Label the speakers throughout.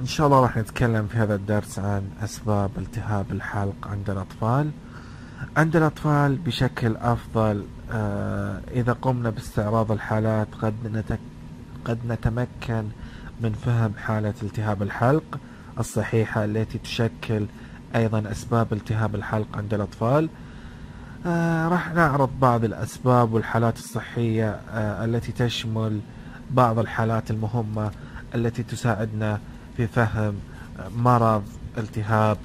Speaker 1: إن شاء الله راح نتكلم في هذا الدرس عن أسباب التهاب الحلق عند الأطفال. عند الأطفال بشكل أفضل آه، إذا قمنا باستعراض الحالات قد نتك قد نتمكن من فهم حالة التهاب الحلق الصحيحة التي تشكل أيضا أسباب التهاب الحلق عند الأطفال. آه راح نعرض بعض الأسباب والحالات الصحية آه التي تشمل بعض الحالات المهمة التي تساعدنا في فهم مرض التهاب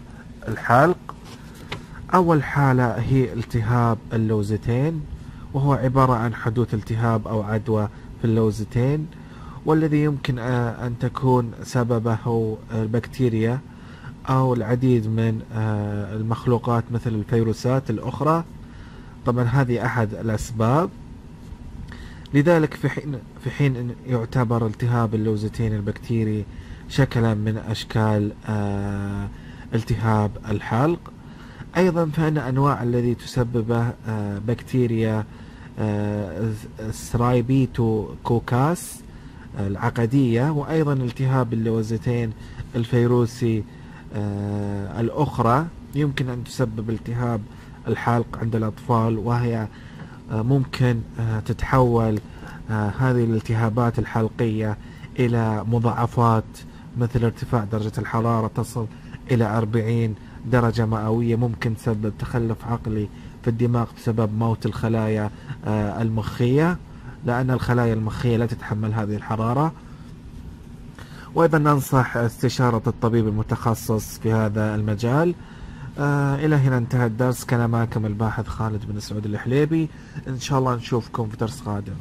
Speaker 1: الحلق. أول حالة هي التهاب اللوزتين وهو عبارة عن حدوث التهاب أو عدوى في اللوزتين والذي يمكن آه، أن تكون سببه البكتيريا أو العديد من آه، المخلوقات مثل الفيروسات الأخرى. طبعا هذه أحد الأسباب. لذلك في حين في حين يعتبر التهاب اللوزتين البكتيري شكلا من أشكال آه، التهاب الحلق. أيضا فإن أنواع الذي تسببه آه، بكتيريا سرايبيتو كوكاس العقدية وأيضا التهاب اللوزتين الفيروسي الأخرى. يمكن أن تسبب التهاب الحلق عند الأطفال وهي آه، ممكن آه، تتحول آه، هذه الالتهابات الحلقية إلى مضاعفات مثل ارتفاع درجة الحرارة تصل إلى 40 درجة مئوية ممكن تسبب تخلف عقلي في الدماغ بسبب موت الخلايا المخية لأن الخلايا المخية لا تتحمل هذه الحرارة. وأيضا ننصح استشارة الطبيب المتخصص في هذا المجال. آه إلى هنا انتهى الدرس. كان معكم الباحث خالد بن سعود الحليبي. إن شاء الله نشوفكم في درس قادم.